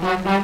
Bye.